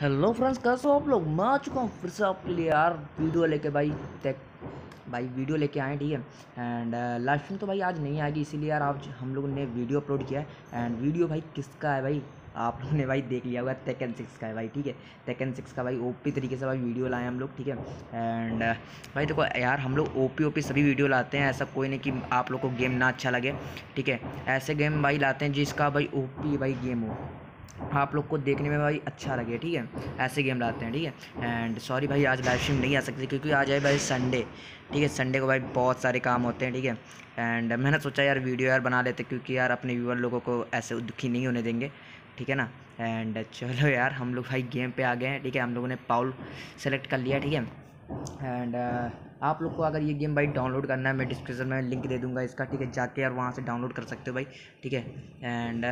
Hello friends, कैसे हो आप लोग? मैं आ चुका हूँ फिर से आपके लिए यार वीडियो लेके भाई टेक भाई वीडियो लेके आए ठीक है? एंड लाइव स्ट्रीम तो भाई आज नहीं आएगी, इसीलिए यार आज हम लोगों ने वीडियो अपलोड किया है। एंड वीडियो भाई किसका है भाई? आप लोगों ने भाई देख लिया होगा टेकन सिक्स का है भाई, ठीक है? टेकन सिक्स का भाई ओपी तरीके से भाई वीडियो लाए हम लोग, ठीक है? एंड भाई देखो यार हम लोग ओपी ओपी सभी वीडियो लाते हैं, ऐसा कोई नहीं कि आप लोग को गेम ना अच्छा लगे, ठीक है? ऐसे गेम भाई लाते हैं जिसका भाई ओपी भाई गेम हो। आप लोग को देखने में भाई अच्छा लगे, ठीक है? ऐसे गेम लाते हैं, ठीक है? एंड सॉरी भाई, आज लाइव स्ट्रीम नहीं आ सकती क्योंकि आज है भाई संडे ठीक है? संडे को भाई बहुत सारे काम होते हैं, ठीक है? एंड मैंने सोचा यार वीडियो यार बना लेते क्योंकि यार अपने व्यूअर लोगों को ऐसे दुखी नहीं होने देंगे, ठीक है ना? एंड चलो यार, हम लोग भाई गेम पे आ गए हैं, ठीक है? हम लोगों ने पाउल सेलेक्ट कर लिया, ठीक है? एंड आप लोग को अगर ये गेम भाई डाउनलोड करना है, मैं डिस्क्रिप्शन में लिंक दे दूँगा इसका, ठीक है? जाके यार वहाँ से डाउनलोड कर सकते हो भाई, ठीक है? एंड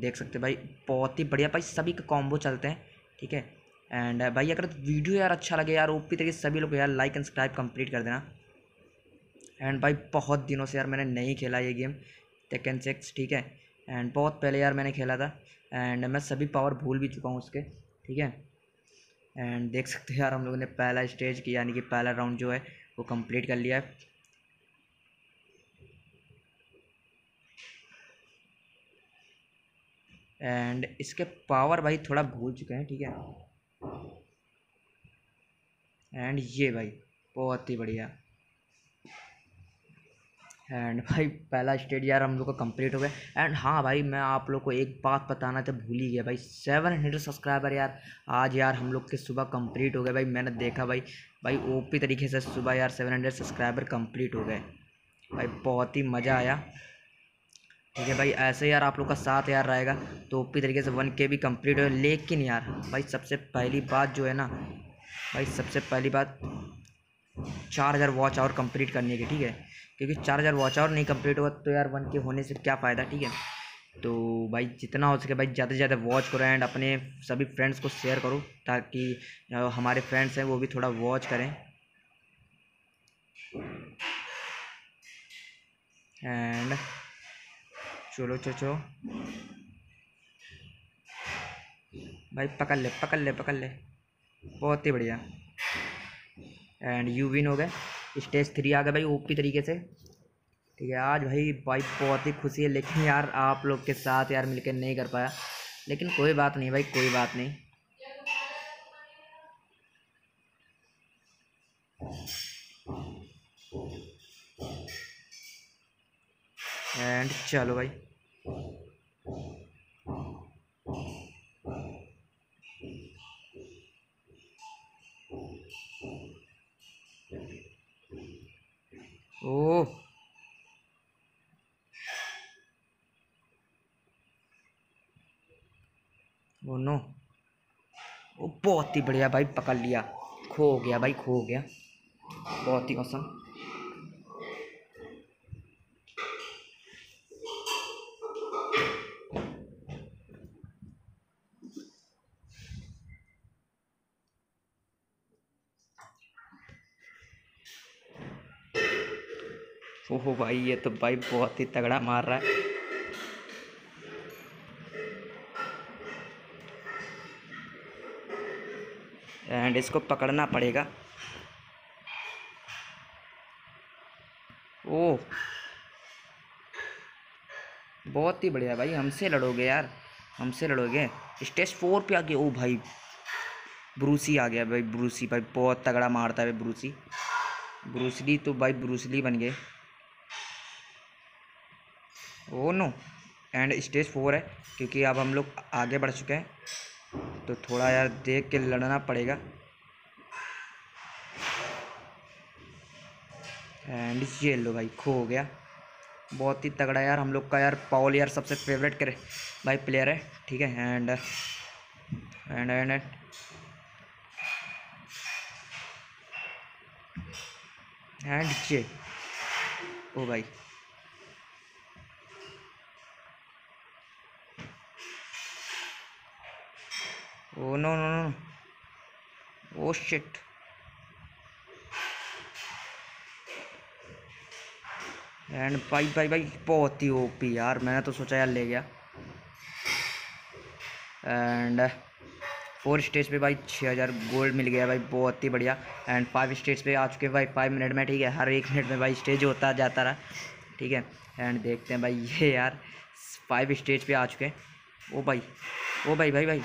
देख सकते भाई, बहुत ही बढ़िया। भाई, सभी के कॉम्बो चलते हैं, ठीक है? एंड भाई, अगर वीडियो यार अच्छा लगे यार, ओपी तरीके सभी लोग यार लाइक एंड सब्सक्राइब कंप्लीट कर देना। एंड भाई, बहुत दिनों से यार मैंने नहीं खेला ये गेम टेक एंड सिक्स ठीक है? एंड बहुत पहले यार मैंने खेला था। एंड मैं सभी पावर भूल भी चुका हूँ उसके, ठीक है? एंड देख सकते हैं यार, हम लोगों ने पहला स्टेज किया, यानी कि पहला राउंड जो है, वो कंप्लीट कर लिया है। एंड इसके पावर भाई थोड़ा भूल चुके हैं, ठीक है? एंड ये भाई, बहुत ही बढ़िया। एंड भाई पहला स्टेज यार हम लोग का कंप्लीट हो गया। एंड हाँ भाई, मैं आप लोग को एक बात बताना था भूल ही गया भाई। सेवन हंड्रेड सब्सक्राइबर यार, आज यार हम लोग के सुबह कंप्लीट हो गए भाई। मैंने देखा भाई भाई ओपी तरीके से सुबह यार सेवन हंड्रेड सब्सक्राइबर कंप्लीट हो गए। भाई बहुत ही मज़ा आया। ठीक है भाई, ऐसे यार आप लोग का साथ यार रहेगा। तो ओपी तरीके से वन के भी कंप्लीट हो लेकिन यार, भाई सबसे पहली बात जो है ना, भाई सबसे पहली बात, चार हज़ार वॉच आवर कंप्लीट करने की, ठीक है? क्योंकि चार हज़ार वॉच आवर नहीं कंप्लीट होगा तो यार वन के होने से क्या फ़ायदा, ठीक है? तो भाई जितना हो सके भाई, ज़्यादा से ज़्यादा वॉच करो एंड अपने सभी फ्रेंड्स को शेयर करो, ताकि हमारे फ्रेंड्स हैं, वो भी थोड़ा वॉच करें। एंड चलो चलो भाई, पकड़ ले पकड़ ले पकड़ ले। बहुत ही बढ़िया। एंड यू विन हो गए। स्टेज थ्री आ गए भाई ओपी तरीके से। ठीक है, आज भाई भाई बहुत ही खुशी है, लेकिन यार आप लोग के साथ यार मिलकर नहीं कर पाया। लेकिन कोई बात नहीं भाई, कोई बात नहीं। एंड चलो भाई ओह ओ नो ओ बहुत ही बढ़िया भाई, पकड़ लिया। खो गया भाई, खो गया। बहुत ही औसम ओहो भाई, ये तो भाई बहुत ही तगड़ा मार रहा है। एंड इसको पकड़ना पड़ेगा। ओह बहुत ही बढ़िया भाई, हमसे लड़ोगे यार, हमसे लड़ोगे। स्टेज फोर पे आ गए ओ भाई, ब्रूसी आ गया भाई, ब्रूसी भाई, बहुत तगड़ा मारता है भाई ब्रूसी। ब्रूसली तो भाई ब्रूसली बन गए। Oh no, and stage four है, क्योंकि अब हम लोग आगे बढ़ चुके हैं तो थोड़ा यार देख के लड़ना पड़ेगा। एंड ये लो भाई, खो हो गया। बहुत ही तगड़ा यार हम लोग का यार पावल यार सबसे फेवरेट करे भाई प्लेयर है, ठीक है? And and and and and ये। ओ भाई। Oh no no no. Oh shit. And भाई भाई भाई, बहुत ही ओपी यार, मैंने तो सोचा यार ले गया। एंड फोर स्टेज पे भाई छः हज़ार गोल्ड मिल गया भाई, बहुत ही बढ़िया। एंड फाइव स्टेज पे आ चुके भाई फाइव मिनट में, ठीक है? हर एक मिनट में भाई स्टेज होता जाता रहा, ठीक है? एंड देखते हैं भाई, ये यार फाइव स्टेज पे आ चुके हैं। ओ भाई ओ भाई भाई भाई।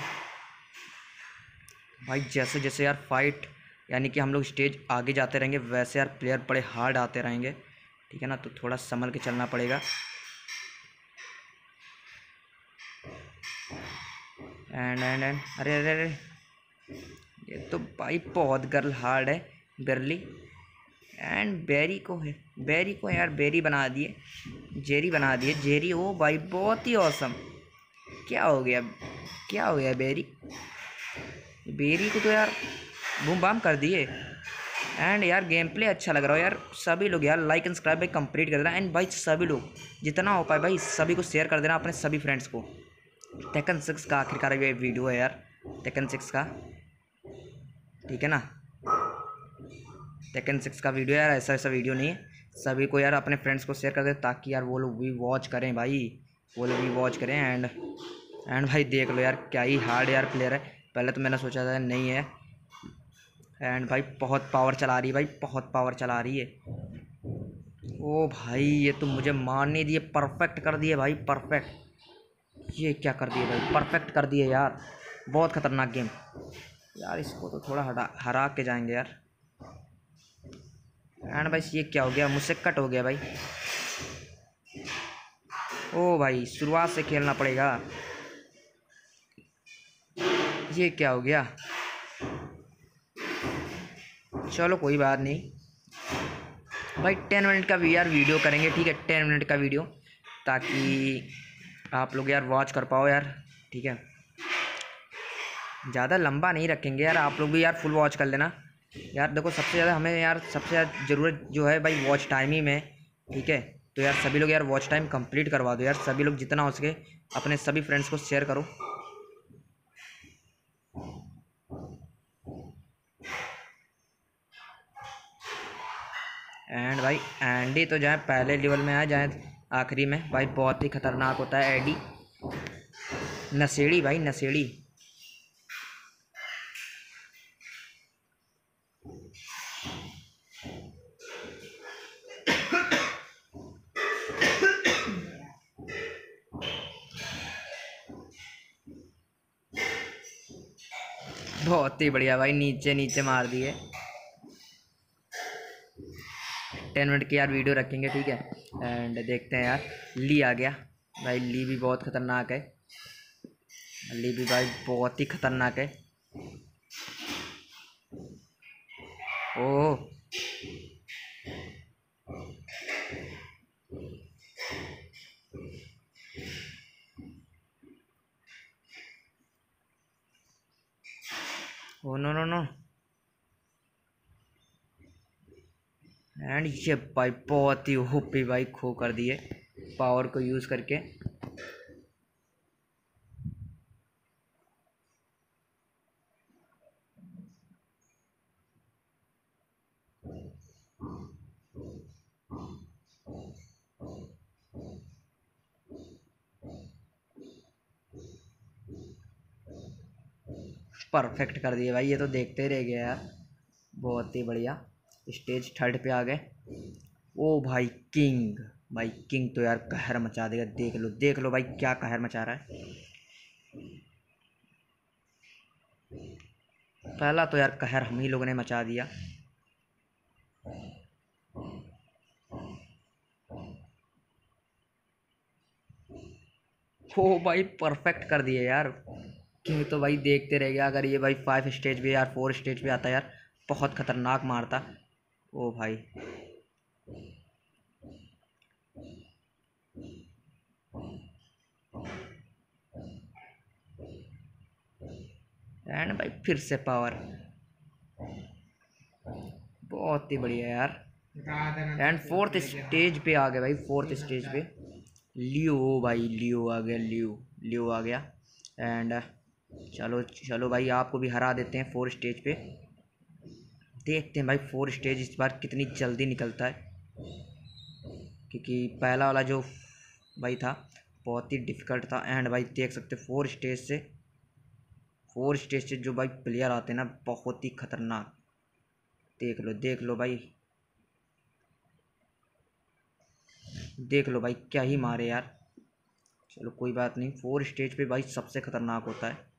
भाई, जैसे जैसे यार फाइट यानी कि हम लोग स्टेज आगे जाते रहेंगे, वैसे यार प्लेयर बड़े हार्ड आते रहेंगे। ठीक है ना? तो थोड़ा संभल के चलना पड़ेगा। एंड एंड एंड अरे अरे अरे, ये तो भाई बहुत गर्ल हार्ड है गर्ली एंड बेरी को है बेरी को यार बेरी बना दिए जेरी बना दिए। जेरी ओ भाई, बहुत ही औसम क्या हो गया, क्या हो गया बेरी बेरी को तो यार बूम बाम कर दिए। एंड यार गेम प्ले अच्छा लग रहा है यार। सभी लोग यार लाइक एंड सब्सक्राइब भाई कंप्लीट कर देना। एंड भाई, सभी लोग, जितना हो पाए भाई, सभी को शेयर कर देना अपने सभी फ्रेंड्स को। टेकन सिक्स का आखिरकार ये वीडियो है यार। टेकन सिक्स का। ठीक है ना? टेकन सिक्स का वीडियो यार, ऐसा ऐसा वीडियो नहीं है। सभी को यार अपने फ्रेंड्स को शेयर कर दे, ताकि यार वो लोग भी वॉच करें भाई। वो लोग भी वॉच करें। एंड एंड भाई देख लो यार, क्या ही हार्ड यार प्लेयर है। पहले तो मैंने सोचा था नहीं है। एंड भाई, बहुत पावर चला रही है भाई, बहुत पावर चला रही है। ओ भाई, ये तो मुझे मारने दिए परफेक्ट कर दिए भाई परफेक्ट ये क्या कर दिए भाई परफेक्ट कर दिए यार। बहुत ख़तरनाक गेम यार, इसको तो थोड़ा हटा, हरा के जाएँगे यार। एंड भाई, ये क्या हो गया? मुझसे कट हो गया भाई। ओ भाई, शुरुआत से खेलना पड़ेगा। ये क्या हो गया? चलो कोई बात नहीं। भाई टेन मिनट का यार वीडियो करेंगे, ठीक है? टेन मिनट का वीडियो, ताकि आप लोग यार वॉच कर पाओ यार, ठीक है? ज़्यादा लंबा नहीं रखेंगे यार, आप लोग भी यार फुल वॉच कर लेना। यार देखो, सबसे ज़्यादा हमें यार, सबसे ज़्यादा ज़रूरत जो है भाई वॉच टाइम ही में, ठीक है? तो यार सभी लोग यार वॉच टाइम कंप्लीट करवा दो यार, सभी लोग जितना हो सके अपने सभी फ्रेंड्स को शेयर करो। एंड भाई एंडी तो जाए, पहले लेवल में आ जाए, आखिरी में। भाई, बहुत ही ख़तरनाक होता है एडी नशेड़ी भाई, नशेड़ी। बहुत ही बढ़िया भाई नीचे नीचे मार दिए। टेन मिनट की यार वीडियो रखेंगे, ठीक है? एंड देखते हैं यार। ली आ गया। भाई, ली भी बहुत ख़तरनाक है। ली भी भाई बहुत ही ख़तरनाक है। Oh. Oh no no no. And ये भाई बहुत ही ओपी भाई खो कर दिए पावर को यूज़ करके। परफेक्ट कर दिए भाई, ये तो देखते रह गया यार। बहुत ही बढ़िया। स्टेज थर्ड पे आ गए। ओ भाई किंग भाई किंग तो यार कहर मचा देगा, देख लो देख लो भाई क्या कहर मचा रहा है। पहला तो यार कहर हम ही लोगों ने मचा दिया। ओ भाई परफेक्ट कर दिए यार। किंग तो भाई देखते रह गया, अगर ये भाई फाइव स्टेज पे यार फोर स्टेज पे आता यार, बहुत ख़तरनाक मारता। ओ भाई। एंड भाई फिर से पावर बहुत ही बढ़िया यार। एंड फोर्थ स्टेज पे आ गए भाई फोर्थ स्टेज पे। लियो भाई, लियो आ गया, लियो लियो आ गया। एंड चलो चलो भाई, आपको भी हरा देते हैं फोर स्टेज पे। देखते हैं भाई फोर स्टेज इस बार कितनी जल्दी निकलता है। क्योंकि पहला वाला जो भाई था, बहुत ही डिफ़िकल्ट था। एंड भाई, देख सकते फोर स्टेज से फोर स्टेज से जो भाई प्लेयर आते हैं ना, बहुत ही खतरनाक। देख लो देख लो भाई। देख लो भाई, क्या ही मारे यार। चलो, कोई बात नहीं। फोर स्टेज पे भाई सबसे खतरनाक होता है।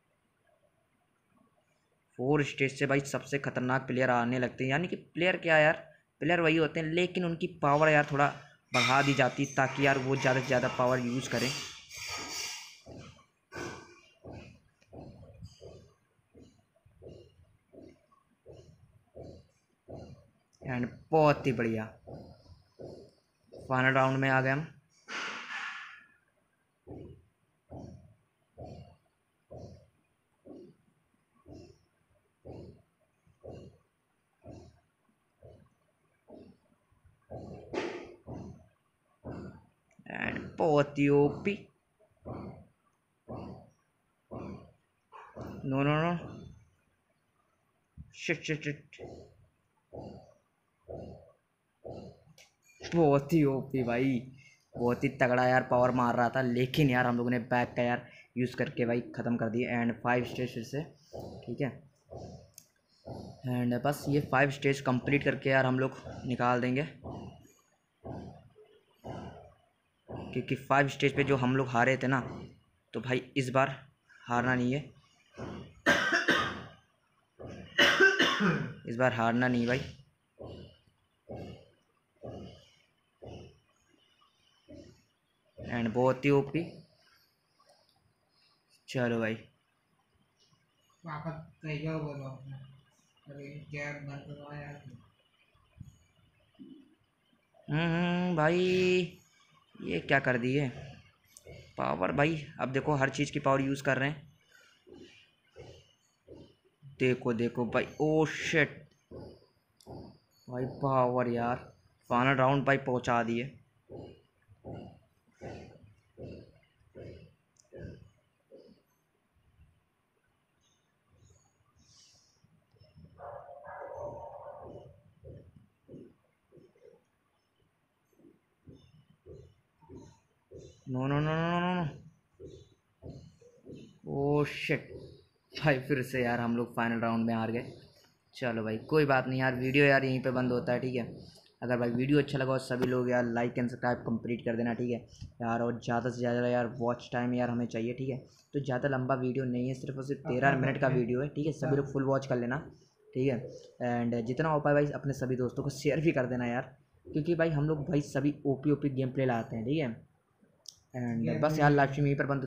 फोर स्टेज से भाई सबसे खतरनाक प्लेयर आने लगते हैं। यानी कि प्लेयर क्या यार? प्लेयर वही होते हैं, लेकिन उनकी पावर यार थोड़ा बढ़ा दी जाती ताकि यार वो ज़्यादा से ज़्यादा पावर यूज़ करें। एंड बहुत ही बढ़िया। फाइनल राउंड में आ गए हम। ओपी। No no no. बहुत ही ओपी भाई। बहुत ही तगड़ा यार पावर मार रहा था। लेकिन यार, हम लोगों ने बैक का यार यूज़ करके भाई ख़त्म कर दिया। एंड फाइव स्टेज फिर से। ठीक है? एंड बस ये फाइव स्टेज कंप्लीट करके यार हम लोग निकाल देंगे। क्योंकि फाइव स्टेज पे जो हम लोग हारे थे ना तो भाई इस बार हारना नहीं है। इस बार हारना नहीं भाई। एंड बहुत ही ओपी चलो भाई। हम्म भाई। ये क्या कर दिए? पावर भाई, अब देखो हर चीज़ की पावर यूज़ कर रहे हैं। देखो देखो भाई ओ शेट भाई पावर यार। फाइनल राउंड भाई पहुँचा दिए। No no no no no no oh shit भाई फिर से यार हम लोग फाइनल राउंड में हार गए। चलो भाई कोई बात नहीं यार वीडियो यार यहीं पे बंद होता है ठीक है? अगर भाई वीडियो अच्छा लगा हो सभी लोग यार लाइक एंड सब्सक्राइब कंप्लीट कर देना ठीक है? यार और ज़्यादा से ज़्यादा यार वॉच टाइम यार हमें चाहिए ठीक है? तो ज़्यादा लंबा वीडियो नहीं है सिर्फ़ और सिर्फ़ तेरह मिनट का वीडियो है ठीक है? सभी लोग फुल वॉच कर लेना ठीक है? एंड जितना हो पाए भाई अपने सभी दोस्तों को शेयर भी कर देना यार। क्योंकि भाई हम लोग भाई सभी ओपी ओपी गेम प्ले लाते हैं ठीक है? एंड बस यार लाइव स्ट्रीम यहीं पर बंद